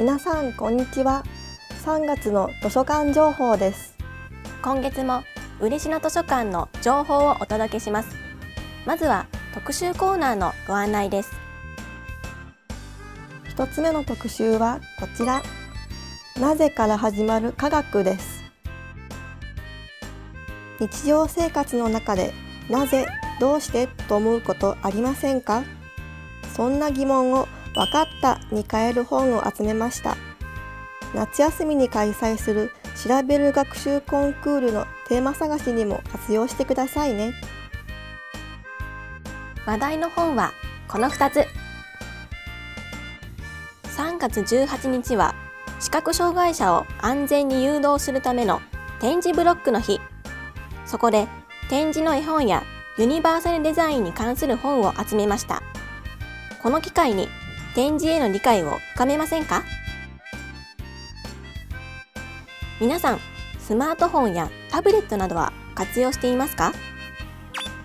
皆さんこんにちは。3月の図書館情報です。今月も嬉野図書館の情報をお届けします。まずは特集コーナーのご案内です。一つ目の特集はこちら。なぜから始まる科学です。日常生活の中でなぜどうしてと思うことありませんか？そんな疑問を分かったに変える本を集めました。夏休みに開催する調べる学習コンクールのテーマ探しにも活用してくださいね。話題の本はこの2つ。3月18日は視覚障害者を安全に誘導するための展示ブロックの日。そこで展示の絵本やユニバーサルデザインに関する本を集めました。この機会に展示への理解を深めませんか？皆さんスマートフォンやタブレットなどは活用していますか？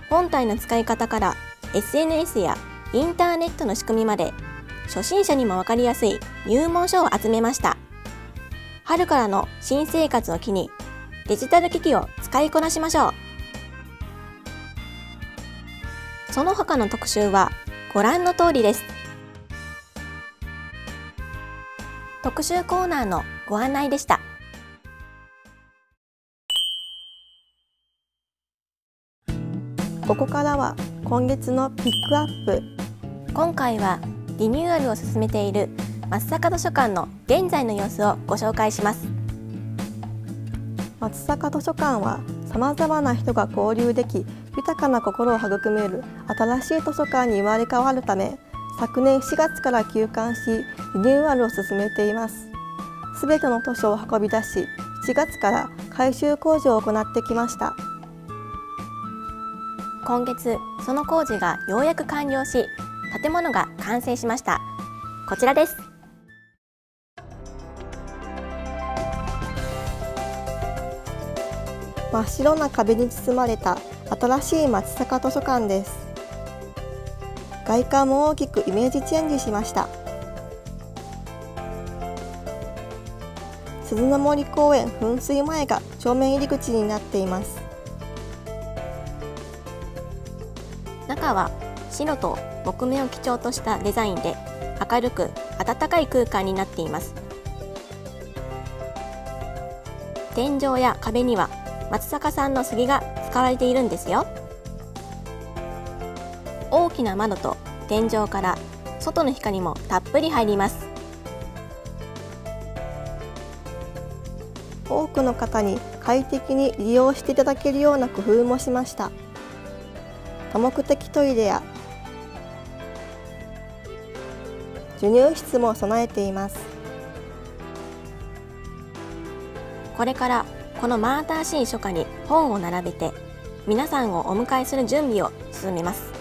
本体の使い方から SNS やインターネットの仕組みまで初心者にも分かりやすい入門書を集めました。春からの新生活を機にデジタル機器を使いこなしましょう。その他の特集はご覧の通りです。特集コーナーのご案内でした。ここからは今月のピックアップ。今回はリニューアルを進めている松坂図書館の現在の様子をご紹介します。松坂図書館はさまざまな人が交流でき豊かな心を育める新しい図書館に生まれ変わるため昨年4月から休館しリニューアルを進めています。すべての図書を運び出し7月から改修工事を行ってきました。今月その工事がようやく完了し建物が完成しました。こちらです。真っ白な壁に包まれた新しい松坂図書館です外観も大きくイメージチェンジしました。鈴の森公園噴水前が正面入り口になっています。中は白と木目を基調としたデザインで明るく暖かい空間になっています。天井や壁には松坂さんの杉が使われているんですよ。きな窓と天井から外の光もたっぷり入ります。多くの方に快適に利用していただけるような工夫もしました。多目的トイレや授乳室も備えています。これからこの真新しい書家に本を並べて皆さんをお迎えする準備を進めます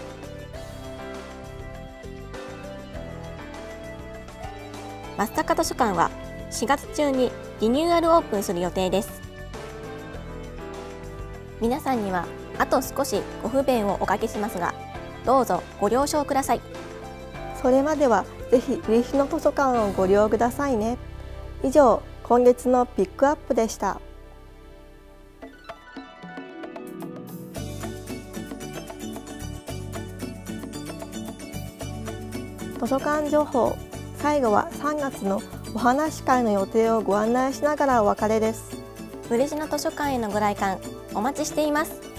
松坂図書館は4月中にリニューアルオープンする予定です。皆さんにはあと少しご不便をおかけしますがどうぞご了承ください。それまではぜひ嬉野図書館をご利用くださいね。以上今月のピックアップでした。図書館情報最後は3月のお話し会の予定をご案内しながらお別れです。嬉野図書館へのご来館お待ちしています。